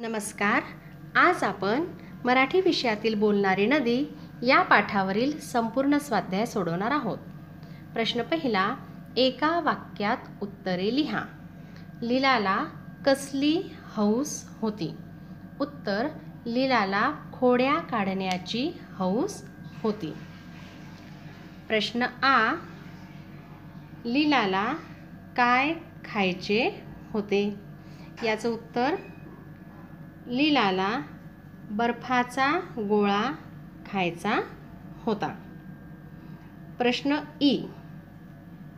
नमस्कार. आज आपण मराठी विषयातील बोलणारी नदी या पाठावरील संपूर्ण स्वाध्याय सोडवणार आहोत. प्रश्न पहिला एका वाक्यात उत्तरे लिहा. लीलाला कसली हौस होती? उत्तर लीलाला खोड्या काढण्याची हौस होती. प्रश्न आ लीलाला काय खायचे होते? याचं उत्तर लीलाला बर्फाचा गोळा खायचा होता. प्रश्न ई.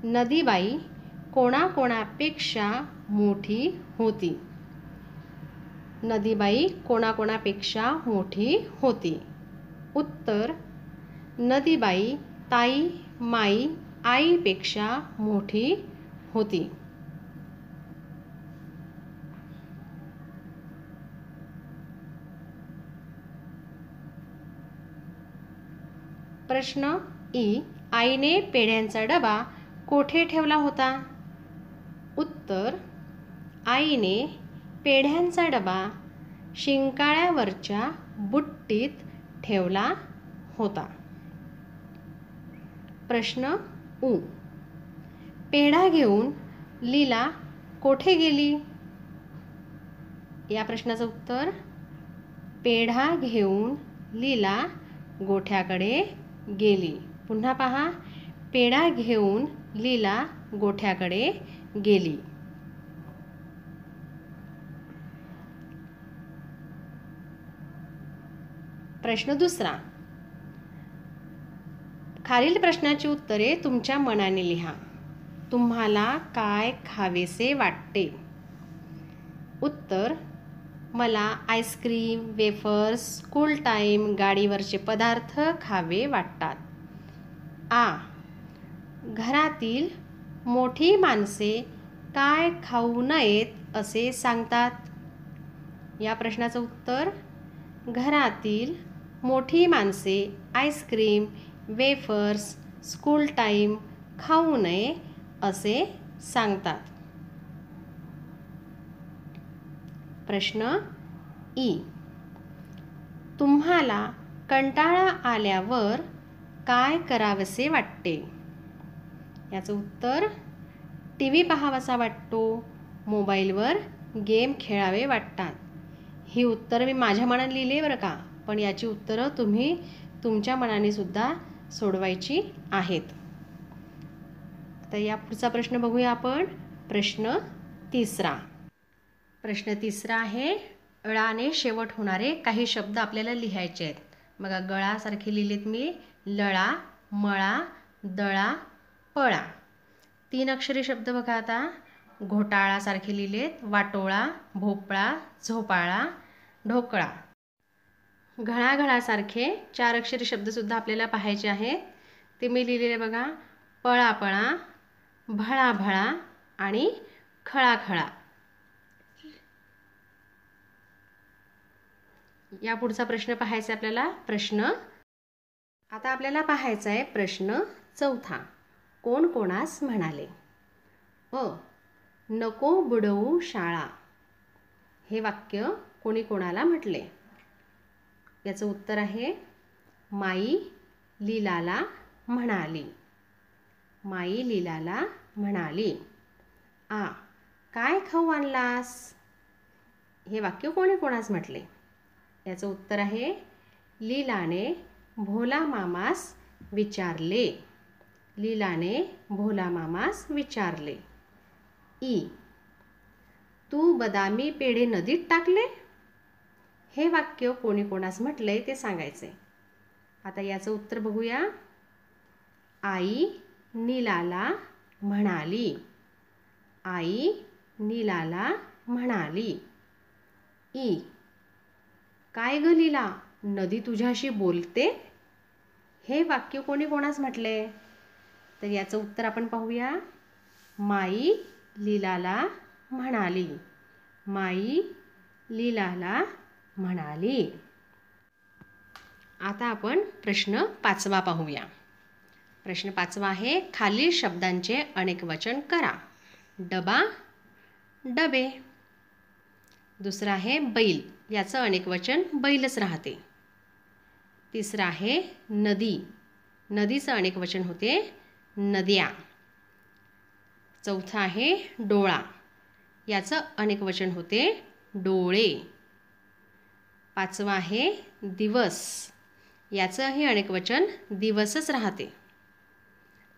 नदीबाई कोणाकोणापेक्षा मोठी होती? नदीबाई कोणाकोणापेक्षा मोठी होती? उत्तर. नदीबाई ताई माई आईपेक्षा मोठी होती. प्रश्न ई. आईने पेढ्यांचा डबा कोठे ठेवला होता? उत्तर आईने पेढ्यांचा डबा शिंकाळ्यावरच्या बुट्टीत ठेवला होता. प्रश्न उ. पेढा घेऊन लीला कोठे गेली? या प्रश्नाचं उत्तर पेढा घेऊन लीला गोठ्याकडे गेली. पुन्हा पहा. पेढा घेऊन लीला गोठ्याकडे गेली. प्रश्न दुसरा. खालील प्रश्नाची उत्तरे तुमच्या मनाने लिहा. तुम्हाला काय खावेसे वाटते? उत्तर मला ice cream wafers school time गाडीवरचे पदार्थ खावे वाटतात. आ. घरातील मोठी माणसे काय खाऊ नयेत असे सांगतात? या प्रश्नाचं उत्तर घरातील मोठी माणसे आईस्क्रीम वेफर्स स्कूल टाईम खाऊ नये असे सांगतात. प्रश्न ई. तुम्हाला कंटाळा आल्यावर काय करावसे वाटते? याचं उत्तर टी व्ही पाहावासा वाटतो मोबाईलवर गेम खेळावे वाटतात. ही उत्तरं मी माझ्या मनाने लिहिले बरं का? पण याची उत्तरं तुम्ही तुमच्या मनाने सुद्धा सोडवायची आहेत. तर या पुढचा प्रश्न बघूया आपण. प्रश्न तिसरा. प्रश्न तिसरा आहे ळाने शेवट होणारे काही शब्द आपल्याला लिहायचे आहेत. बघा गळासारखे लिहिलेत मी लळा मळा दळा पळा. तीन अक्षरी शब्द बघा आता. घोटाळासारखे लिहिलेत वाटोळा भोपळा झोपाळा ढोकळा. घळाघळासारखे चार अक्षरी शब्दसुद्धा आपल्याला पाहायचे आहेत. ते मी लिहिलेले बघा पळापळा भळाभळा आणि खळाखळा. या पुढचा प्रश्न पाहायचा आपल्याला. प्रश्न. आता आपल्याला पाहायचा आहे प्रश्न चौथा. कोण कोणास म्हणाले? अ. नको बुडवू शाळा. हे वाक्य कोणी कोणाला म्हटले? याचं उत्तर आहे माई लीलाला म्हणाली. माई लीलाला म्हणाली. आ. काय खाऊ आणलास? हे वाक्य कोणी कोणास म्हटले? याचं उत्तर आहे लीलाने भोला मामास विचारले. लीलाने भोला मामास विचारले. ई. तू बदामी पेढे नदीत टाकले? हे वाक्य कोणी कोणास म्हटले ते सांगायचे आता याचं उत्तर बघूया. आई नीलाला म्हणाली. आई नीलाला म्हणाली. ई. काय ग लीला? नदी तुझ्याशी बोलते? हे वाक्य कोणी कोणास म्हटले? तर याचं उत्तर आपण पाहूया. माई लीलाला म्हणाली. माई लीलाला म्हणाली. आता आपण प्रश्न पाचवा पाहूया. प्रश्न पाचवा आहे खालील शब्दांचे अनेक वचन करा. डबा डबे. दुसरं आहे बैल. याचं अनेक वचन बैलच राहते. तिसरं आहे नदी. नदीचं अनेक वचन होते नद्या. चौथं आहे डोळा. याचं अनेक वचन होते डोळे. पाचवं आहे दिवस. याचंही अनेक वचन दिवसच राहते.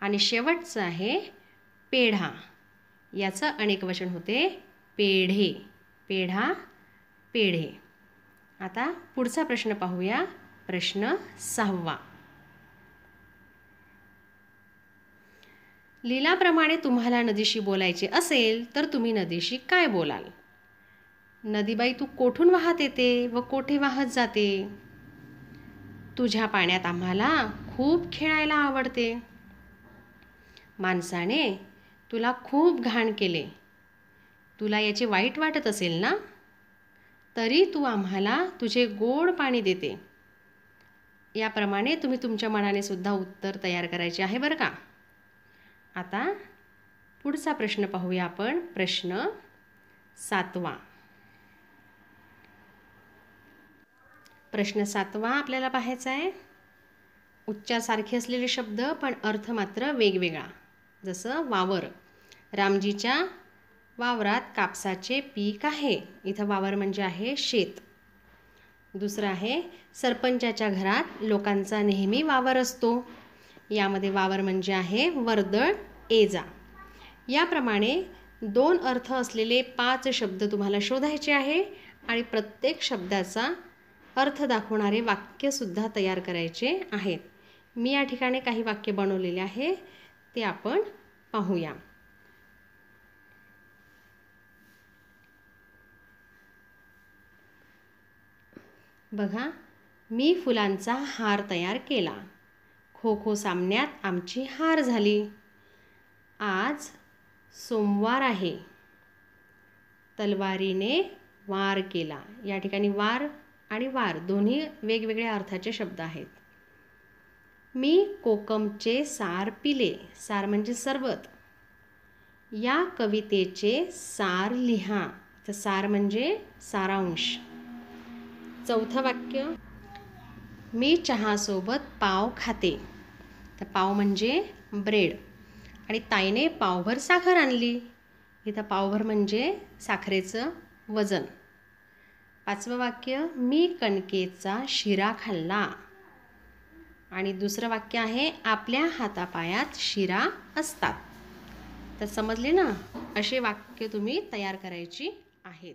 आणि शेवटचं आहे पेढा. याचं अनेक वचन होते पेढे. पेढा पेढे. आता पुढचा प्रश्न पाहूया. प्रश्न सहावा. लीलाप्रमाणे तुम्हाला नदीशी बोलायचे असेल तर तुम्ही नदीशी काय बोलाल? नदीबाई तू कोठून वाहत येते व कोठे वाहत जाते? तुझ्या पाण्यात आम्हाला खूप खेळायला आवडते. माणसाने तुला खूप घाण केले. तुला याचे वाईट वाटत असेल ना? तरी तू आम्हाला तुझे गोड पाणी देते. याप्रमाणे तुम्ही तुमच्या मनाने सुद्धा उत्तर तयार करायचे आहे बरं का? आता पुढचा प्रश्न पाहूया आपण. प्रश्न सातवा. प्रश्न सातवा आपल्याला पाहायचा आहे. उच्चारसारखे असलेले शब्द पण अर्थ मात्र वेगवेगळा. जसं वावर. रामजीच्या वावरात कापसाचे पीक आहे. इथं वावर म्हणजे आहे शेत. दुसरं आहे सरपंचाच्या घरात लोकांचा नेहमी वावर असतो. यामध्ये वावर म्हणजे आहे वर्दळ एजा. याप्रमाणे दोन अर्थ असलेले पाच शब्द तुम्हाला शोधायचे आहे आणि प्रत्येक शब्दाचा अर्थ दाखवणारे वाक्यसुद्धा तयार करायचे आहेत. मी या ठिकाणी काही वाक्य बनवलेले आहे ते आपण पाहूया. बघा मी फुलांचा हार तयार केला. खो खो सामन्यात आमची हार झाली. आज सोमवार आहे. तलवारीने वार केला. या ठिकाणी वार आणि वार दोन्ही वेगवेगळ्या अर्थाचे शब्द आहेत. मी कोकमचे सार पिले. सार म्हणजे सरबत. या कवितेचे सार लिहा. तर सार म्हणजे सारांश. चौथं वाक्य मी चहासोबत पाव खाते. तर पाव म्हणजे ब्रेड. आणि ताईने पावभर साखर आणली. इथं पावभर म्हणजे साखरेचं वजन. पाचवं वाक्य मी कणकेचा शिरा खाल्ला. आणि दुसरं वाक्य आहे आपल्या हातापायात शिरा असतात. तर समजले ना? असे वाक्य तुम्ही तयार करायची आहेत.